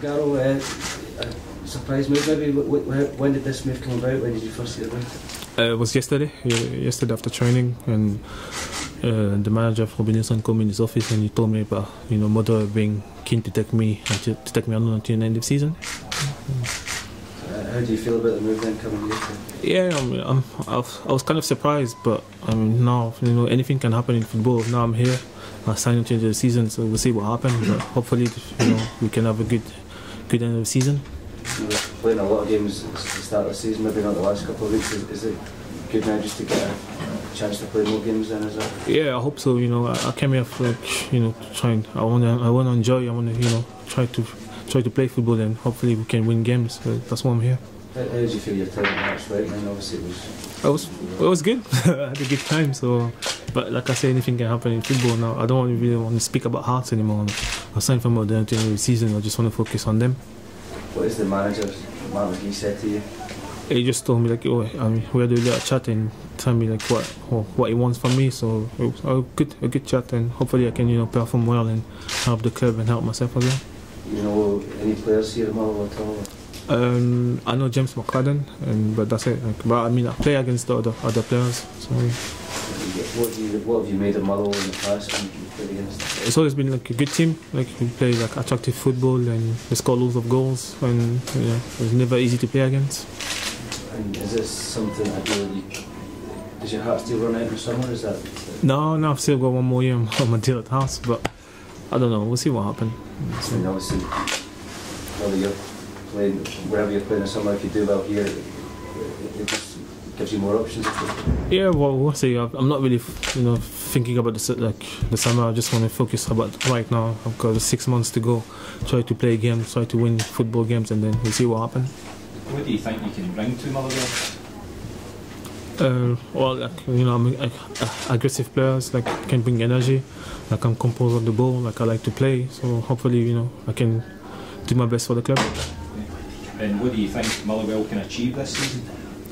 Garo, uh, a surprise move maybe. Wh- wh- When did this move come about? When did you first see the move? Uh, it was yesterday, uh, yesterday after training, and uh, the manager of Robbie Neilson called me in his office and he told me about you know Mother being keen to take me until, to take me on until the end of the season. Uh, how do you feel about the move then coming here? Yeah, I'm, I'm, I was- I was kind of surprised, but I mean now you know anything can happen in football. Now I'm here, I signed until the season, so we'll see what happens. But hopefully, you know, we can have a good, good end of the season. Were playing a lot of games at the start of the season, maybe not the last couple of weeks. Is, is it good now just to get a chance to play more games then as well? Yeah, I hope so. You know, I, I came here for like, you know, trying. I want to, I want to enjoy. I want to, you know, try to, try to play football and hopefully we can win games. That's why I'm here. How, how did you feel your time at Hearts right? And obviously it was It was, it was good. I had a good time. So, but like I say, anything can happen in football now. I don't really want to speak about Hearts anymore. I signed for more than the end of the season. I just want to focus on them. what is the manager Mark McGhee said to you? He just told me like, oh, I mean, we had a little chat and tell me like what, what he wants from me. So it was a good, a good chat, and hopefully I can, you know, perform well and help the club and help myself as well. You know any players here all? Um, I know James McFadden, and but that's it. Like, but I mean, I play against the other other players, so What, you, what have you made of Motherwell in the past when you played against? it's always been like a good team. Like we play like attractive football and we score loads of goals, and you know, it's never easy to play against. And is this something do? You, does your heart still run out in the summer? Is that? No, no, I've still got one more year on my deal at Hearts, but I don't know. We'll see what happens. I mean, obviously, whether you're playing wherever you're playing in the summer, if you do well here, it, it, it gives you more options. Yeah, well, we'll see. I- I'm not really, you know, thinking about the like the summer. I just want to focus about right now. I've got six months to go. Try to play games, try to win football games, and then we'll see what happens. What do you think you can bring to Motherwell? Uh, well, like you know, I'm like, uh, aggressive players. Like can bring energy. Like I'm composed on the ball. Like I like to play. So hopefully, you know, I can do my best for the club. And what do you think Motherwell can achieve this season?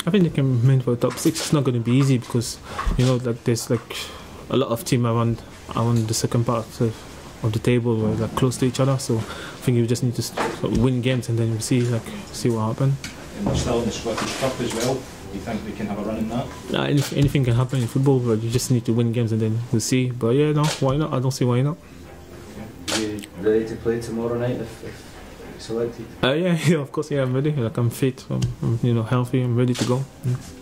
I think they can main for the top six. It's not going to be easy because you know, like there's like a lot of team around around the second part of, of the table where like close to each other. So I think you just need to sort of win games and then see like see what happens. And they're still in the Scottish Cup as well. Do you think they can have a run in that? Nah, any, anything can happen in football, but you just need to win games and then we'll see. But yeah, no, why not? I don't see why not. you ready to play tomorrow night if, if selected? Uh, yeah, yeah, of course, yeah, I'm ready. Like I'm fit, I'm, I'm you know healthy, I'm ready to go. Mm.